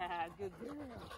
Yeah, good girl.